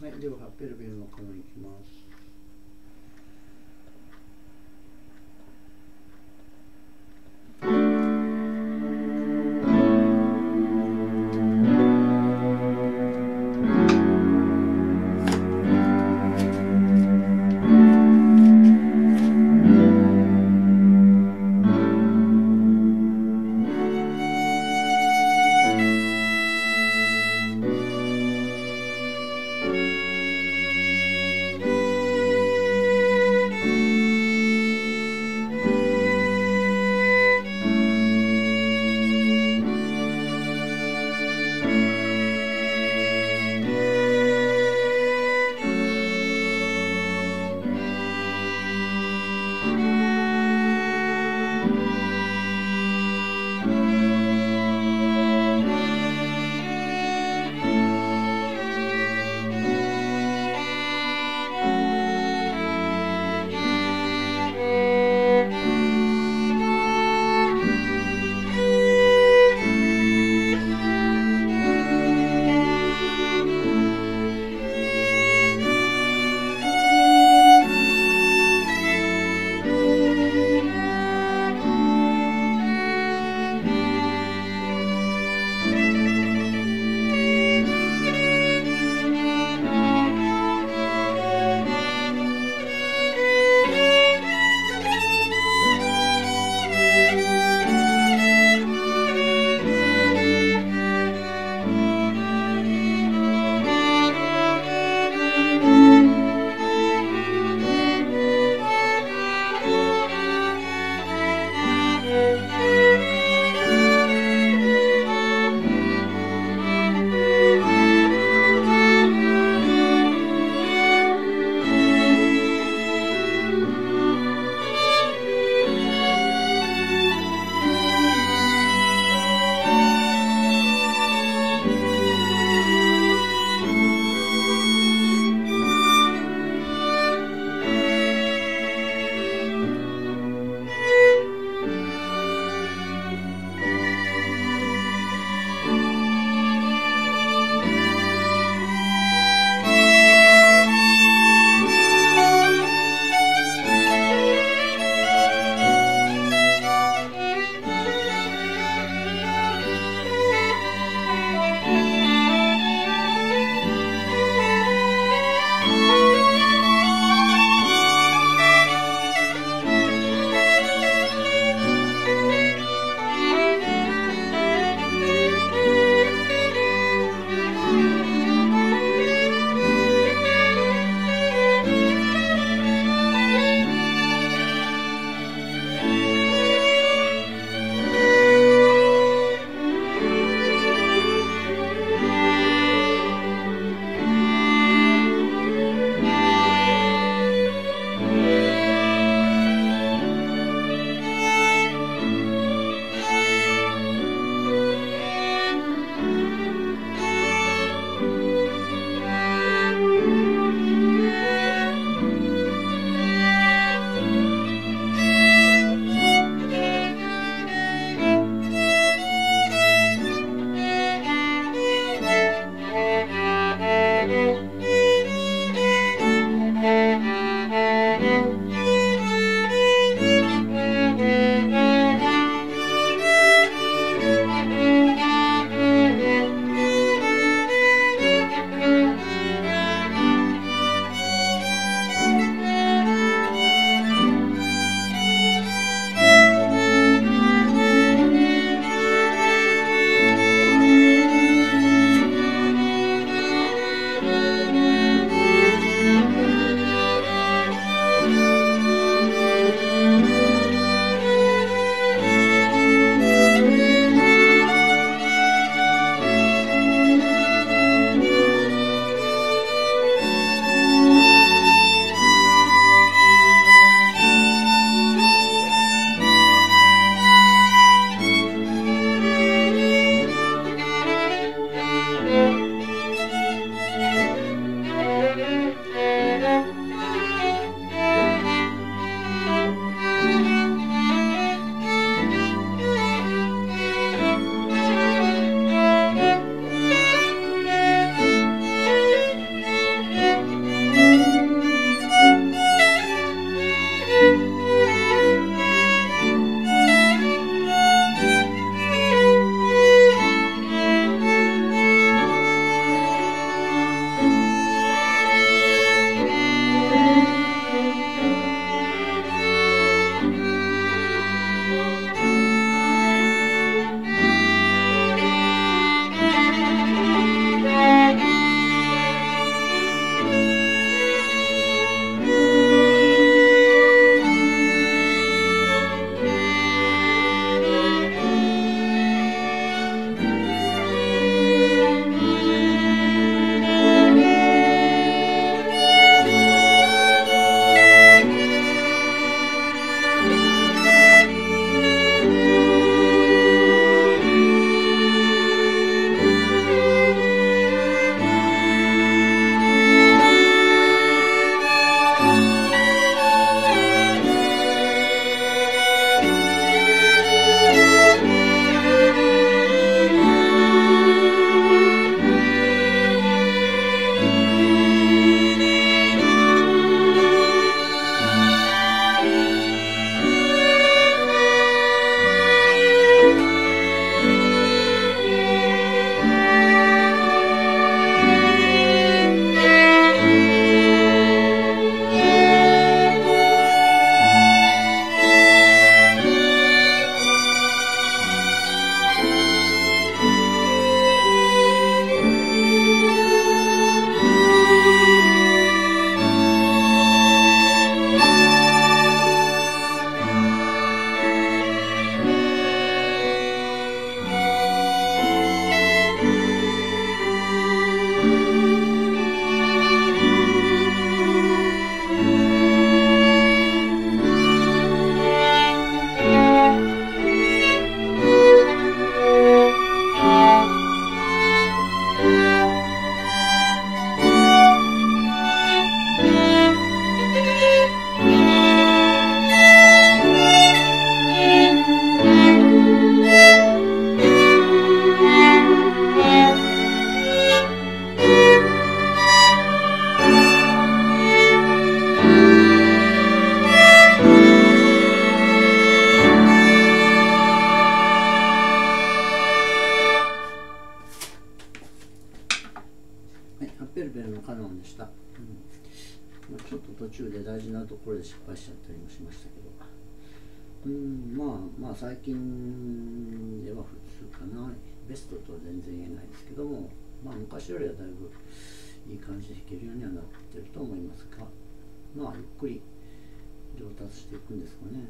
はい、ではペルビルのコマいきます。「失敗しちゃったりもしましたけど。うんまあまあ最近では普通かな。ベストとは全然言えないですけども。まあ昔よりはだいぶいい感じで弾けるようにはなってると思いますが。まあゆっくり上達していくんですかね。